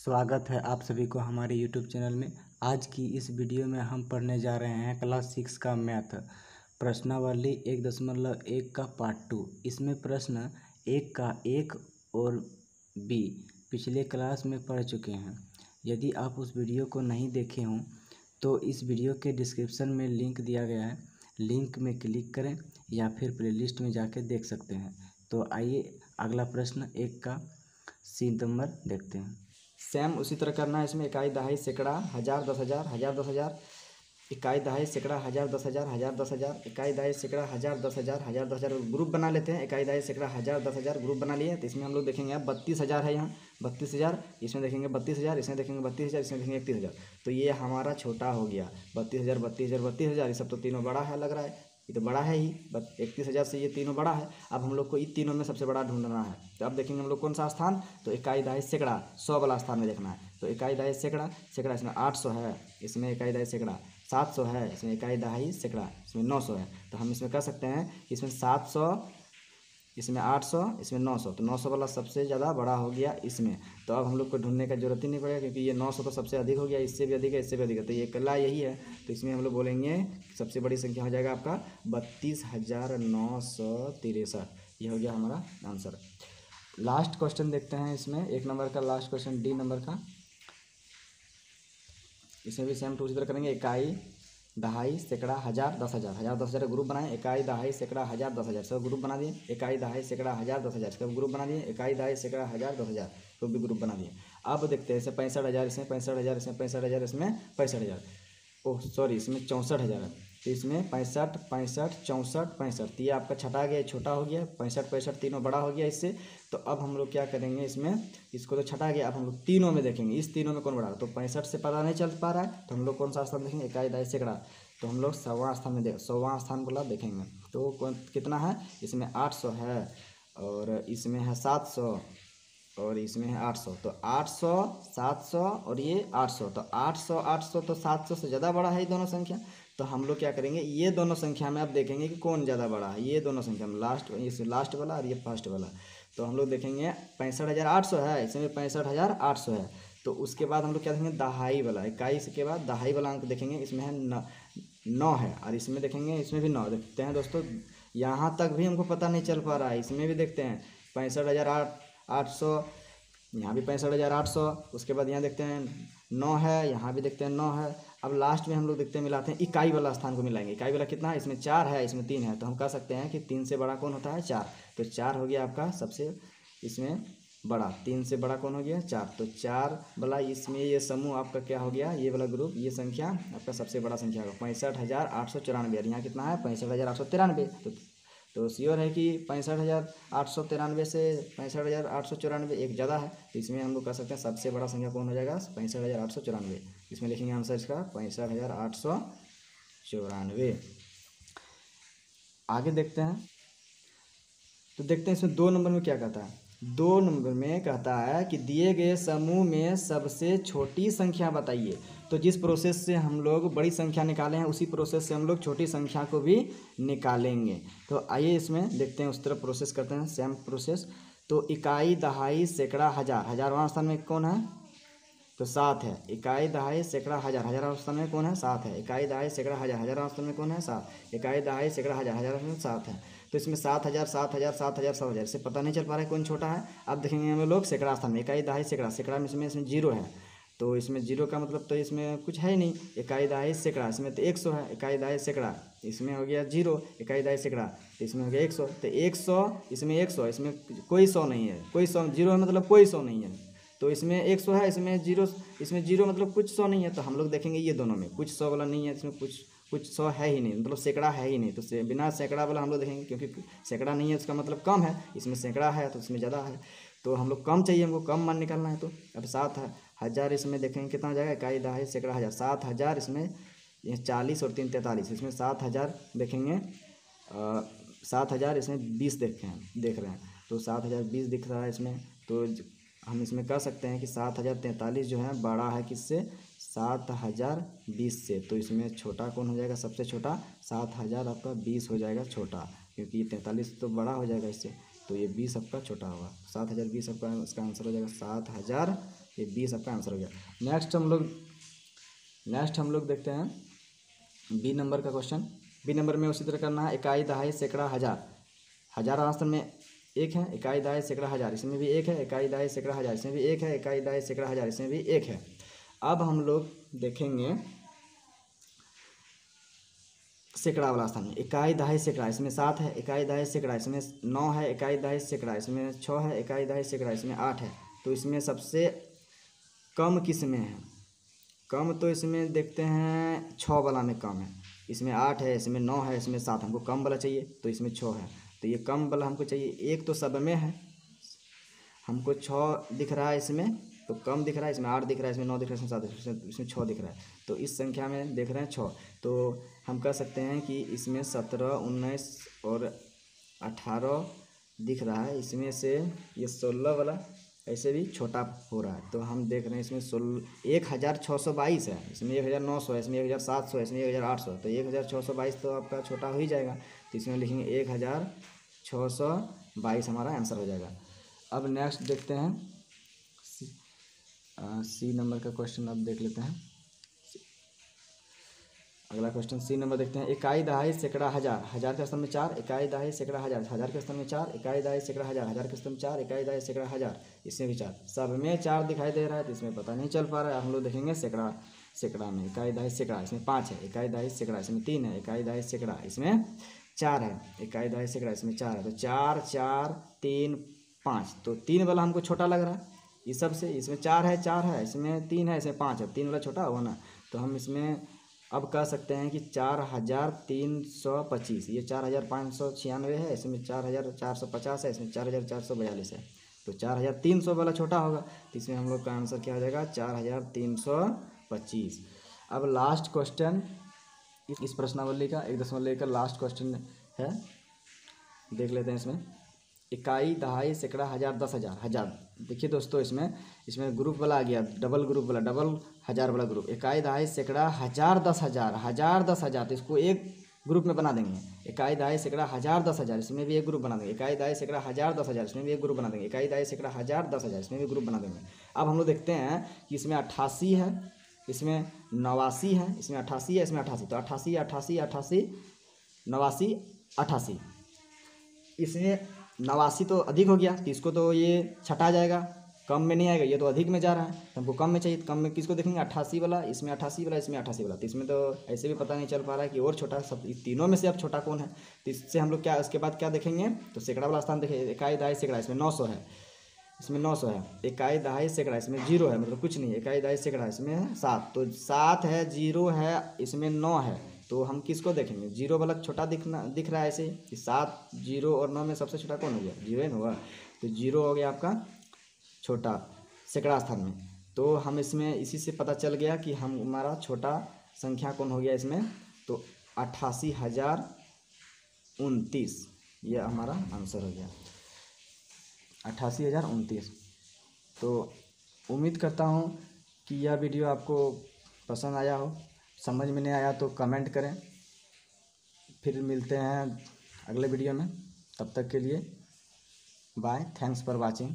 स्वागत है आप सभी को हमारे यूट्यूब चैनल में। आज की इस वीडियो में हम पढ़ने जा रहे हैं क्लास सिक्स का मैथ प्रश्नावली एक दशमलव एक का पार्ट टू इसमें प्रश्न एक का एक और बी पिछले क्लास में पढ़ चुके हैं। यदि आप उस वीडियो को नहीं देखे हों तो इस वीडियो के डिस्क्रिप्शन में लिंक दिया गया है। लिंक में क्लिक करें या फिर प्लेलिस्ट में जाकर देख सकते हैं। तो आइए अगला प्रश्न एक का सी नंबर देखते हैं। सेम उसी तरह करना है, इसमें इकाई दहाई सैकड़ा, हज़ार दस हज़ार हज़ार दस हज़ार, इकाई दहाई सैकड़ा, हज़ार दस हज़ार हज़ार दस हज़ार, इकाई दहाई सैकड़ा, हज़ार दस हज़ार हज़ार दस हज़ार ग्रुप बना लेते हैं, इकाई दहाई सैकड़ा, हज़ार दस हज़ार ग्रुप बना लिए तो इसमें हम लोग देखेंगे अब बत्तीस हज़ार है यहाँ, बत्तीस हज़ार, इसमें देखेंगे बत्तीस हज़ार, इसमें देखेंगे बत्तीस हज़ार, इसमें देखेंगे इकतीस हज़ार तो ये हमारा छोटा हो गया, बत्तीस हज़ार बत्तीस हज़ार बत्तीस हज़ार, ये सब तो तीनों बड़ा है लग रहा है ये तो बड़ा है ही बट इकतीस हज़ार से ये तीनों बड़ा है। अब हम लोग को इन तीनों में सबसे बड़ा ढूंढना है। तो अब देखेंगे हम लोग कौन सा स्थान? तो इकाई दहाई सैकड़ा, सौ वाला स्थान में देखना है। तो इकाई दहाई सैकड़ा सैकड़ा इसमें आठ सौ है, इसमें इकाई दहाई सैकड़ा सात सौ है, इसमें इकाई दहाई सैकड़ा, इसमें नौ सौ है। तो हम इसमें कह सकते हैं कि इसमें सात सौ इसमें आठ सौ, इसमें नौ सौ। तो नौ सौ वाला सबसे ज़्यादा बड़ा हो गया इसमें। तो अब हम लोग को ढूँढने का ज़रूरत ही नहीं पड़ेगा, क्योंकि ये नौ सौ तो सबसे अधिक हो गया, इससे भी अधिक है, इससे भी अधिक है। तो ये कला यही है। तो इसमें हम लोग बोलेंगे, सबसे बड़ी संख्या हो जाएगा आपका बत्तीस हज़ार नौ सौ तिरसठ। ये हो गया हमारा आंसर। लास्ट क्वेश्चन देखते हैं इसमें। एक नंबर का लास्ट क्वेश्चन, डी नंबर का। इसमें भी सेम टू उसी करेंगे, इकाई। दहाई सैकड़ा हज़ार दस हज़ार। हज़ार दस हज़ार का ग्रुप बनाए, इकाई दहाई सैकड़ा हज़ार दस हज़ार सब ग्रुप बना दिए। इकाई दहाई सैकड़ा हज़ार दस हज़ार सब ग्रुप बना दिए। इकाई दहाई सैकड़ा हज़ार दस हज़ार तो भी ग्रुप बना दिए। अब देखते हैं इसमें पैंसठ हज़ार इसमें पैंसठ हज़ार इसमें पैंसठ हज़ार इसमें पैंसठ हज़ार। ओह सॉरी इसमें चौंसठ हज़ार है। तो इसमें पैंसठ पैंसठ, चौंसठ, पैंसठ। तो ये आपका छठा गया, छोटा हो गया, पैंसठ पैंसठ तीनों बड़ा हो गया इससे। तो अब हम लोग क्या करेंगे इसमें? इसको तो छठा गया, अब हम लोग तीनों में देखेंगे। इस तीनों में कौन बड़ा? तो पैंसठ से पता नहीं चल पा रहा है तो हम लोग कौन सा स्थान देखेंगे? इकाई, दाई सैकड़ा तो हम लोग सवा स्थान में देख, सौवा स्थान बोला देखेंगे। तो कितना है? इसमें आठ सौ है, और इसमें है सात सौ, और इसमें है आठ सौ। तो आठ सौ, सात सौ, और ये आठ सौ। तो आठ सौ आठ सौ तो सात सौ से ज़्यादा बड़ा है ये दोनों संख्या। तो हम लोग क्या करेंगे ये दोनों संख्या में आप देखेंगे कि कौन ज़्यादा बड़ा है। ये दोनों संख्या में लास्ट इस लास्ट वाला और ये फ़र्स्ट वाला। तो हम लोग देखेंगे पैंसठ हज़ार आठ सौ है इसमें पैंसठ हज़ार आठ सौ है। तो उसके बाद हम लोग क्या देखेंगे दहाई वाला इक्कीस के बाद दहाई वाला अंक देखेंगे इसमें है न, है। और इसमें देखेंगे इसमें भी नौ देखते हैं दोस्तों यहाँ तक भी हमको पता नहीं चल पा रहा है इसमें भी देखते हैं पैंसठ हज़ार आठ आठ सौ यहाँ भी पैंसठ हज़ार आठ सौ, उसके बाद यहाँ देखते हैं नौ है, यहाँ भी देखते हैं नौ है। अब लास्ट में हम लोग देखते हैं, मिलाते हैं, इकाई वाला स्थान को मिलाएँगे। इकाई वाला कितना है? इसमें चार है, इसमें तीन है। तो हम कह सकते हैं कि तीन से बड़ा कौन होता है? चार। तो चार हो गया आपका सबसे इसमें बड़ा। तीन से बड़ा कौन हो गया? चार। तो चार वाला इसमें ये समूह आपका क्या हो गया? ये वाला ग्रुप ये संख्या आपका सबसे बड़ा संख्या होगा। पैंसठ हज़ार आठ सौ चौरानवे। यहाँ कितना है? पैंसठ हज़ार आठ सौ तिरानवे। तो तो श्योर है कि पैंसठ हज़ार आठ सौ तिरानवे से पैंसठ हज़ार आठ सौ चौरानवे एक ज़्यादा है। तो इसमें हम लोग कह सकते हैं सबसे बड़ा संख्या कौन हो जाएगा? पैंसठ हज़ार आठ सौ चौरानवे। इसमें लिखेंगे आंसर इसका, पैंसठ हज़ार आठ सौ चौरानवे। आगे देखते हैं। तो देखते हैं इसमें दो नंबर में क्या कहता है। दो नंबर में कहता है कि दिए गए समूह में सबसे छोटी संख्या बताइए। तो जिस प्रोसेस से हम लोग बड़ी संख्या निकाले हैं, उसी प्रोसेस से हम लोग छोटी संख्या को भी निकालेंगे। तो आइए इसमें देखते हैं उस तरह प्रोसेस करते हैं सेम प्रोसेस तो इकाई, दहाई, सैकड़ा, हज़ार। हज़ारवां स्थान में कौन है? तो सात है। इकाई, दहाई, सैकड़ा, हज़ार। हज़ार स्थान में कौन है? सात है। इकाई, दहाई, सैकड़ा, हज़ार। हज़ार स्थान में कौन है? सात। इकाई, दहाई, सैकड़ा, हज़ार। हज़ार स्थान में सात है। तो इसमें सात हज़ार सात हज़ार सात हज़ार सात हज़ार। से पता नहीं चल पा रहा है कौन छोटा है। अब देखेंगे हम लोग सैकड़ा स्थान में। इकाई दहाई सैकड़ा। सैकड़ा में इसमें इसमें ज़ीरो है। तो इसमें ज़ीरो का मतलब तो इसमें कुछ है ही नहीं। इकाई दहाई सैकड़ा। इसमें तो एक सौ है। इकाई दहाई सैकड़ा। इसमें हो गया ज़ीरो। इकाई दहाई सैकड़ा। तो इसमें हो गया एक सौ। तो एक सौ, इसमें एक सौ। इसमें कोई सौ नहीं है। कोई सौ, ज़ीरो है मतलब कोई सौ नहीं है। तो इसमें एक सौ है, इसमें ज़ीरो इसमें ज़ीरो मतलब कुछ सौ नहीं है। तो हम लोग देखेंगे ये दोनों में। कुछ सौ वाला नहीं है, इसमें कुछ कुछ सौ है ही नहीं मतलब सैकड़ा है ही नहीं तो से, बिना सैकड़ा वाला हम लोग देखेंगे क्योंकि सैकड़ा नहीं है उसका मतलब कम है इसमें सैकड़ा है तो इसमें ज़्यादा है तो हम लोग कम चाहिए हमको कम मान निकालना है तो। अब सात हज़ार इसमें देखेंगे कितना हो जाएगा इकाई दहाई सैकड़ा हज़ार सात हज़ार इसमें चालीस और तीन तैंतालीस इसमें सात हज़ार देखेंगे सात हज़ार इसमें बीस देखे हैं देख रहे हैं तो सात हज़ार बीस दिख रहा है इसमें तो हम इसमें कह सकते हैं कि सात हज़ार तैंतालीस जो है बड़ा है किससे? सात हज़ार बीस से। तो इसमें छोटा कौन हो जाएगा? सबसे छोटा सात हज़ार आपका बीस हो जाएगा छोटा, क्योंकि तैंतालीस तो बड़ा हो जाएगा इससे। तो ये बीस आपका छोटा होगा। सात हज़ार बीस आपका इसका आंसर हो जाएगा सात हज़ार। ये बीस आपका आंसर हो गया। नेक्स्ट हम लोग नेक्स्ट हम लोग देखते हैं बी नंबर का क्वेश्चन बी नंबर में उसी तरह करना है, इकाई, दहाई, सैकड़ा, हज़ार। हज़ार आंसर में एक है, इकाई, दहाई, सैकड़ा, हज़ार। इसमें भी एक है, इकाई, दहाई, सैकड़ा, हज़ार। इसमें भी एक है, इकाई, दहाई, सैकड़ा, हज़ार। इसमें भी एक है। अब हम लोग देखेंगे सैकड़ा वाला स्थान। इकाई, दहाई, सैकड़ा। इसमें सात है। इकाई, दहाई, सैकड़ा। इसमें नौ है। इकाई, दहाई, सैकड़ा। इसमें छः है। इकाई, दहाई, सैकड़ा। इसमें आठ है। तो इसमें सबसे कम किसमें है? कम तो इसमें देखते हैं छः वाला में कम है। इसमें आठ है। इसमें नौ है। इसमें सात। हमको कम वाला चाहिए तो इसमें छः है। तो ये कम वाला हमको चाहिए। एक तो सब में है। हमको छः दिख रहा है इसमें। तो कम दिख रहा है, इसमें आठ दिख रहा है, इसमें नौ दिख रहा है, इसमें सात दिख रहा है, इसमें छः दिख रहा है। तो इस संख्या में देख रहे हैं छः। तो हम कह सकते हैं कि इसमें सत्रह, उन्नीस और अठारह दिख रहा है। इसमें से ये सोलह वाला ऐसे भी छोटा हो रहा है। तो हम देख रहे हैं इसमें सोलह एक हज़ार छः सौ बाईस है। इसमें एक हज़ार नौ सौ है, इसमें एक हज़ार सात सौ है, इसमें एक हज़ार आठ सौ तो एक हज़ार छः सौ बाईस तो आपका छोटा हो ही जाएगा। तो इसमें लिखेंगे एक हज़ार छः सौ बाईस हमारा आंसर हो जाएगा। अब नेक्स्ट देखते हैं। सी नंबर का क्वेश्चन अब देख लेते हैं। अगला क्वेश्चन सी नंबर देखते हैं। इकाई दहाई सैकड़ा हज़ार। हज़ार के स्तंभ में चार, इकाई दहाई सैकड़ा हज़ार। हज़ार के स्तंभ में चार, इकाई दहाई सैकड़ा हज़ार। हज़ार के स्तंभ में चार, इकाई दहाई सैकड़ा हज़ार। इसमें भी चार। सब में चार दिखाई दे रहा है तो इसमें पता नहीं चल पा रहा है। हम लोग देखेंगे सैकड़ा सैकड़ा में इकाई दहाई सैकड़ा, इसमें पाँच है। इकाई दहाई सैकड़ा, इसमें तीन है। इकाई दहाई सैकड़ा, इसमें चार है। इकाई दहाई सैकड़ा, इसमें चार है। तो चार चार, तीन, पाँच। तो तीन वाला हमको छोटा लग रहा है। इस सबसे, इसमें चार है चार है, इसमें तीन है, इसमें पाँच है, तीन वाला छोटा होगा ना। तो हम इसमें अब कह सकते हैं कि चार हज़ार तीन सौ पच्चीस, ये चार हज़ार पाँच सौ छियानवे है, इसमें चार हज़ार चार सौ पचास है, इसमें चार हज़ार चार सौ बयालीस है। तो चार हज़ार तीन सौ वाला छोटा होगा तो इसमें हम लोग का आंसर क्या हो जाएगा? चार हज़ार तीन सौ पच्चीस। अब लास्ट क्वेश्चन इस प्रश्नावली का, एक दशमलव का लास्ट क्वेश्चन है। देख लेते हैं इसमें। इकाई, दहाई, सैकड़ा, हज़ार, दस हज़ार हज़ार। देखिए दोस्तों, इसमें इसमें ग्रुप वाला आ गया डबल ग्रुप वाला डबल हज़ार वाला ग्रुप इकाई, दहाई, सैकड़ा, हज़ार, दस हज़ार हज़ार, दस हज़ार। तो इसको एक ग्रुप में बना देंगे। इकाई, दहाई, सैकड़ा, हज़ार, दस हज़ार। इसमें भी एक ग्रुप बना देंगे। इकाई, दहाई, सैकड़ा, हज़ार, दस हज़ार। इसमें भी एक ग्रुप बना देंगे। इकाई, दहाई, सैकड़ा, हज़ार, दस हज़ार। इसमें भी ग्रुप बना देंगे। अब हम लोग देखते हैं कि इसमें अट्ठासी है, इसमें नवासी है, इसमें अट्ठासी है, इसमें अट्ठासी। तो अट्ठासी अट्ठासी अट्ठासी, नवासी, अट्ठासी। इसमें नवासी तो अधिक हो गया तो इसको तो ये छटा जाएगा? कम में नहीं आएगा, ये तो अधिक में जा रहा है। तो हमको कम में चाहिए कम में किसको देखेंगे? अट्ठासी वाला, इसमें अट्ठासी वाला, इसमें अट्ठासी वाला। तो इसमें तो ऐसे भी पता नहीं चल पा रहा है कि और छोटा, सब तीनों में से अब छोटा कौन है? तो इससे हम लोग क्या उसके बाद क्या देखेंगे? तो सैकड़ा वाला स्थान देखें इकाई दहाई सैकड़ा इसमें नौ सौ है। इसमें नौ सौ है। इकाई दहाई सैकड़ा इसमें ज़ीरो है मतलब कुछ नहीं इकाई दहाई सैकड़ा इसमें है सात। तो सात है, ज़ीरो है, इसमें नौ है। तो हम किसको देखेंगे? ज़ीरो वाला छोटा दिखना, दिख रहा है ऐसे कि सात, ज़ीरो और नौ में सबसे छोटा कौन हो गया? ज़ीरो ही होगा तो ज़ीरो हो गया आपका छोटा, सैकड़ा स्थान में। तो हम इसमें, इसी से पता चल गया कि हम, हमारा छोटा संख्या कौन हो गया इसमें? तो अट्ठासी हज़ार उनतीस, ये हमारा आंसर हो गया। अट्ठासी हज़ार उनतीस। तो उम्मीद करता हूँ कि यह वीडियो आपको पसंद आया हो। समझ में नहीं आया तो कमेंट करें। फिर मिलते हैं अगले वीडियो में। तब तक के लिए बाय थैंक्स फॉर वाचिंग